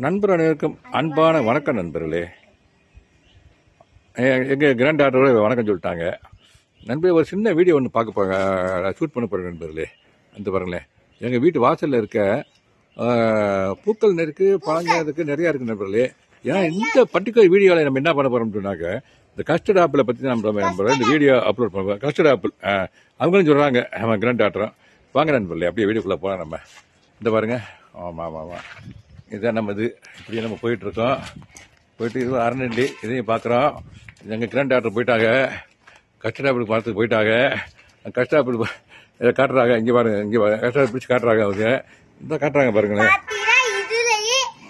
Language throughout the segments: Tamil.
நண்பர் அனைவருக்கும் அன்பான வணக்கம் நண்பர்களே. எ- எங்க கிராண்ட் டாக்டரோட வணக்கம் சொல்லிட்டாங்க. நண்பர் ஒரு சின்ன வீடியோ ஒன்று பார்க்க போங்க ஷூட் பண்ண போகிறேன் நண்பர்களே. அந்த பாருங்களேன். எங்கள் வீட்டு வாசலில் இருக்க பூக்கள் இருக்கு பழங்கள் இருக்கு நிறையா இருக்கு நண்பர்களே. ஏன்னா இந்த பர்டிகுலர் வீடியோவில் நம்ம என்ன பண்ண போகிறோம்னு சொன்னாக்க இந்த கஸ்டர்ட் ஆப்பிளை பற்றி நம்ம நம்ம இந்த வீடியோ அப்லோட் பண்ணுவோம். கஸ்டர்ட் ஆப்பிள் அவங்களும் சொல்கிறாங்க ஆமாம் கிராண்ட் டாக்டரும் வாங்க நண்பர்களே அப்படியே வீடியோக்குள்ளே போகலாம் நம்ம. இந்த பாருங்க. ஆமாம் ஆமாம் ஆமாம் இதுதான் நம்ம இது. இப்படியே நம்ம போயிட்டு இருக்கோம் போயிட்டு இது அரணி இதையும் பார்க்குறோம் எங்கள் கிராண்ட் டாக்டர் போயிட்டாங்க. கஷ்டாப்பிள் பார்த்துக்கு போயிட்டாங்க. கஷ்டாப்பிள் இதை காட்டுறாங்க. இங்கே பாருங்க இங்கே கஷ்டாப்பிள் பிடிச்சி காட்டுறாங்க அவங்க. இந்த காட்டுறாங்க பாருங்களேன்.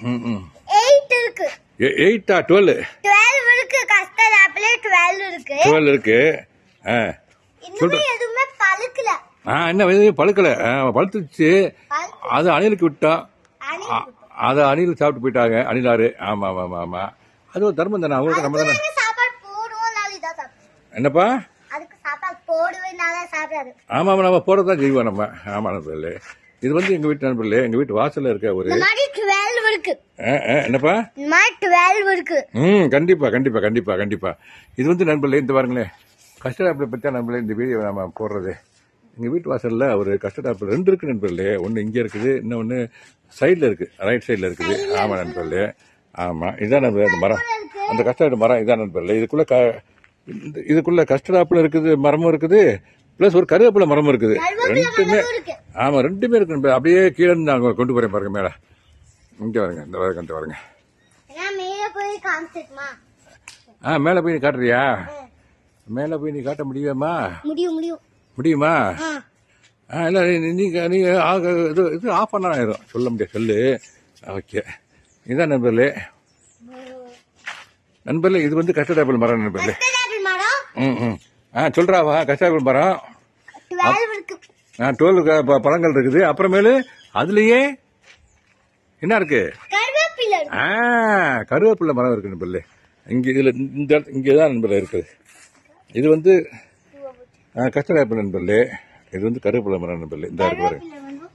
ம் ம். எயிட்டா டுவெல் டுவெல் இருக்கு. ஆ. பழுக்கல. ஆ என்ன பழுக்கலை. பழுத்துச்சு பழு- அது அணிலுக்கு விட்டோம். அதை அணில் சாப்பிட்டு போயிட்டாங்க. அணிலாறு ஆமாம் ஆமாம் ஆமாம் ஆமாம் அது ஒரு தர்மம் தானே. அவங்களுக்கு நம்ம தானே. என்னப்பா? ஆமாம் ஆமாம் நம்ம போகிறது தான் செய்வோம் நம்ம. ஆமாம் நண்பர்களே. இது வந்து எங்கள் வீட்டு நண்பர்களே எங்கள் வீட்டு வாசலில் இருக்க ஒரு என்னப்பா? ம் கண்டிப்பாக கண்டிப்பாக கண்டிப்பாக கண்டிப்பாக இது வந்து நண்பர்களே இந்த பாருங்களேன் கஸ்டர்ட் ஆப்பிள் பற்றி நண்பர்களே இந்த வீடியோ நம்ம போடுறது. எங்கள் வீட்டு வாசலில் ஒரு கஸ்டர்ட் ஆப்பிள் ரெண்டு இருக்குது நண்பர்களே. ஒன்று இங்கே இருக்குது இன்னொன்று சைடில் இருக்குது. ரைட் சைடில் இருக்குது ஆமாம் நண்பர்களே. ஆமாம் இதான் அந்த மரம். அந்த கஸ்டர்ட் மரம். இதான் நண்பர்களே. இதுக்குள்ளே க இந்த- இதுக்குள்ள கஸ்டர்ட் ஆப்பிள் இருக்குது மரமும் இருக்குது ப்ளஸ் ஒரு கருவேப்பிலை மரமும் இருக்குது. ரெண்டுமே ஆமாம் ரெண்டுமே இருக்கு நண்பர்களே. அப்படியே கீழே நாங்கள் கொண்டு போகிறேன் பாருங்க மேலே. இங்கே வருங்க இந்த வருங்க இந்த வருங்க ஆ மேலே போய் நீ காட்டுறியா? மேலே போய் நீ காட்ட முடியுமா முடியும். முடியும்? இல்லை நீங்கள் நீங்கள் ஆக இது இது ஆஃப் பண்ண ஆயிரும். சொல்ல முடியாது சொல்லு. ஓகே. இதான் நண்பர்களே. நண்பர்களே இது வந்து கஷ்டடாப்பிள் மரம் நண்பர்களே. ம் ம். ஆ சொல்கிறாவா கஷ்டடாப்பிள் மரம். ஆ டுவெல் பழங்கள் இருக்குது. அப்புறமேலு அதுலேயே என்ன இருக்கு? ஆ கருவேப்பிலை மரம் இருக்கு நண்பர்களே. இங்கே இதில் இந்த இங்கே தான் நண்பர்களே இருக்குது. இது வந்து கஸ்டர்ட் ஆப்பிள் நண்பர்களே. இது வந்து கருவேப்பிலை மரம் நண்பர்களே இந்த இருக்கு பாருங்க.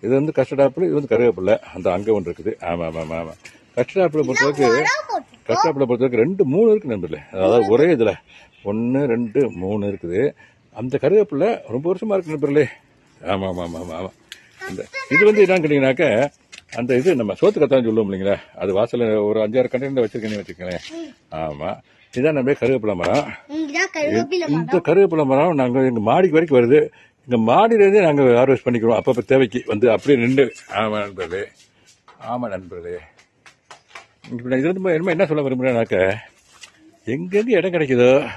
இது வந்து கஸ்டர்ட் ஆப்பிள் இது வந்து கருவேப்பிலை. அந்த அங்கே ஒன்று இருக்குது. ஆமாம் ஆமாம் ஆமாம் கஸ்டர்ட் ஆப்பிளை போட்டு கஸ்டர்ட் ஆப்பிளை பொறுத்தவரைக்கும் ரெண்டு மூணு இருக்கு நண்பர்களே. அதாவது ஒரே இதில். ஒன்று ரெண்டு மூணு இருக்குது. அந்த கருவேப்பிலை ரொம்ப வருஷமா இருக்கு நண்பர்களே. ஆமாம் ஆமாம் ஆமாம் ஆமாம் இந்த இது வந்து என்னன்னு கேட்டிங்கனாக்க அந்த இது நம்ம சோத்து கத்தான்னு சொல்லுவோம் இல்லைங்களா? அது வாசல்ல ஒரு அஞ்சாறு கண்டெய்னர் வச்சிருக்கேன்னு வச்சுக்கோங்களேன். ஆமாம் இதான் நம்ம கருவேப்பிலை மரம். இங்கதான் கருவேப்பிலை மரம். இந்த கருவேப்பிலை மரம் நாங்கள் எங்கள் மாடிக்கு வரைக்கும் வருது. எங்கள் மாடியிலேருந்தே நாங்கள் ஹார்வெஸ்ட் பண்ணிக்கிறோம். அப்பப்போ தேவைக்கு வந்து அப்படியே நின்று. ஆமாம் நண்பர்களே. ஆமாம் நண்பர்களே. இப்போ நான் இது என்ன சொல்ல விரும்புகிறேன்னாக்க எங்கெங்கே இடம் கிடைக்குதோ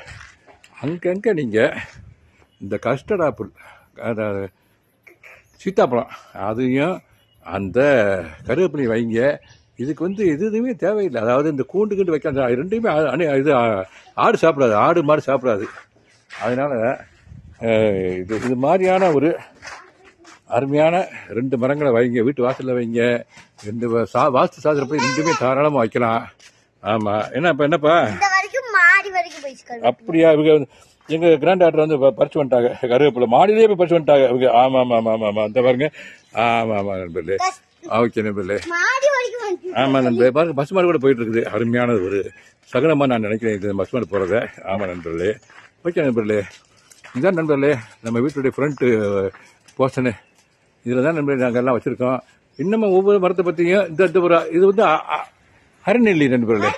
அங்கங்கே நீங்கள் இந்த கஸ்டர்ட் ஆப்பிள் அதாவது சீத்தாப்பழம் அதையும் அந்த கருவேப்பிலையும் வைங்க. இதுக்கு வந்து எது எதுவுமே தேவையில்லை. அதாவது இந்த கூண்டு கீண்டு வைக்க அந்த ரெண்டையுமே அணி- இது ஆடு சாப்பிடாது. ஆடு மாடு சாப்பிடாது. அதனால் இது இது மாதிரியான ஒரு அருமையான ரெண்டு மரங்களை வைங்க. வீட்டு வாசலில் வைங்க. ரெண்டு சா வாஸ்து சாஸ்திரப்படி ரெண்டுமே தாராளமாக வைக்கலாம். ஆமாம் என்ன இப்போ என்னப்பா? அப்படியா? இவங்க வந்து எங்க கிராண்ட் டாக்டர் வந்து பறிச்சு வந்துட்டாங்க. கருவேப்பிலை மாடியிலேயே போய் பறிச்சு வந்துட்டாங்க. இவங்க ஆமா ஆமா ஆமா ஆமா ஆமா. அந்த பாருங்க. ஆமா ஆமா நண்பர்களே. ஓகே நண்பர்களே. மாடி வரைக்கும் வந்து ஆமா நண்பர்களே. பாருங்க பஸ் மாடு கூட போயிட்டு இருக்குது. அருமையான ஒரு சகனமா நான் நினைக்கிறேன். இது பஸ் மாடு போறத. ஆமா நண்பர்களே. ஓகே நண்பர்களே. இதான் நண்பர்களே நம்ம வீட்டுடைய ஃப்ரண்ட் போர்ஷனு இதில் தான் நண்பர்களே நாங்கள் எல்லாம் வச்சிருக்கோம். இன்னமும் ஒவ்வொரு மரத்தை பற்றியும் இந்த ஒரு இது வந்து அரைநெல்லி நண்பர்களே.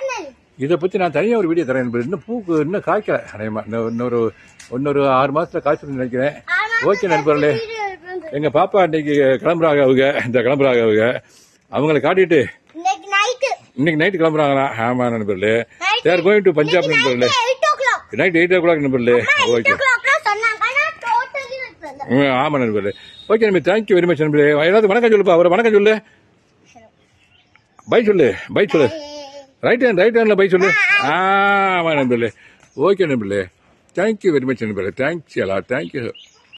இதை பற்றி நான் தனியாக ஒரு வீடியோ தரேன் நண்பர்களே. இன்னும் பூக்கு இன்னும் காய்க்கல. இன்னும் இன்னொரு இன்னொரு ஆறு மாசத்துல காய்ச்சல் நினைக்கிறேன். ஓகே நண்பர்களே. எங்க பாப்பா இன்னைக்கு கிளம்புறாங்க அவங்க. இந்த கிளம்புறாங்க அவங்க. அவங்கள காட்டிட்டு இன்னைக்கு நைட்டு கிளம்புறாங்களா? ஆமா நண்பர்களே. தேர் கோயிங் டு பஞ்சாப் நண்பர்களே. நைட் எயிட் ஓ கிளாக் நண்பர்களே. ஓகே ஓ கிளாக் சொன்னாங்க நான் ஆமாம் ம், நண்பர்களே. ஓகே நம்பி தேங்க்யூ வெரி மச் நண்பர்களே. ஏதாவது வணக்கம் சொல்லுப்பா அவரை வணக்கம் சொல்லு. பை சொல்லு பை சொல்லு. ரைட் ஹேண்ட் ரைட் ஹேண்டில் பை சொல்லு. ஆ, ஆமா நண்பர்களே. ஓகே நண்பர்களே. தேங்க்யூ வெரி மச் நண்பர்களே. தேங்க்ஸ் எல்லாம் தேங்க்யூ